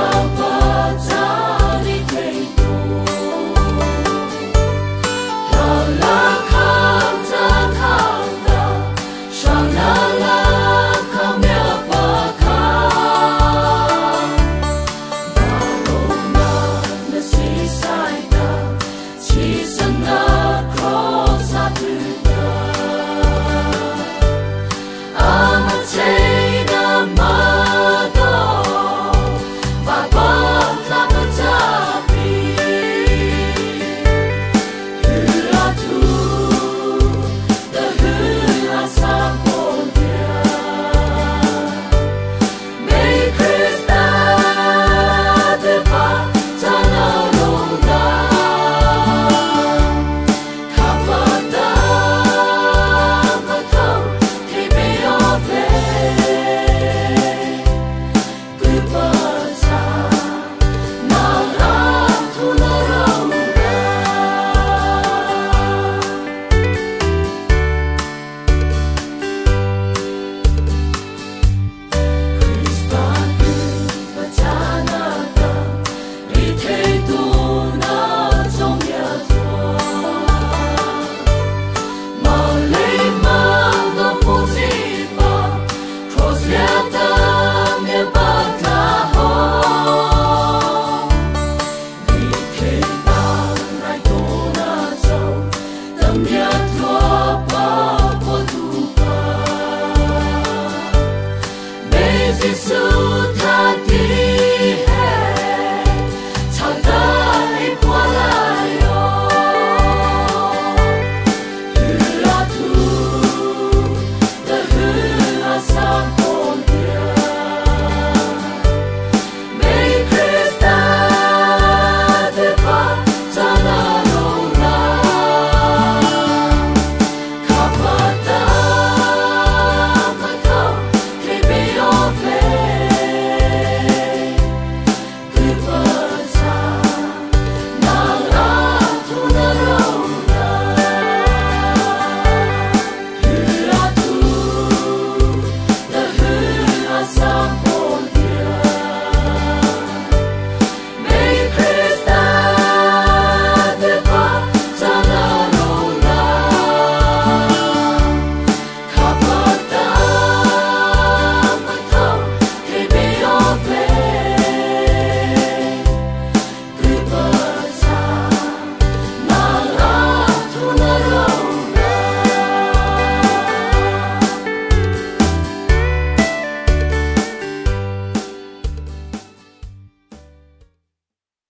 Papa.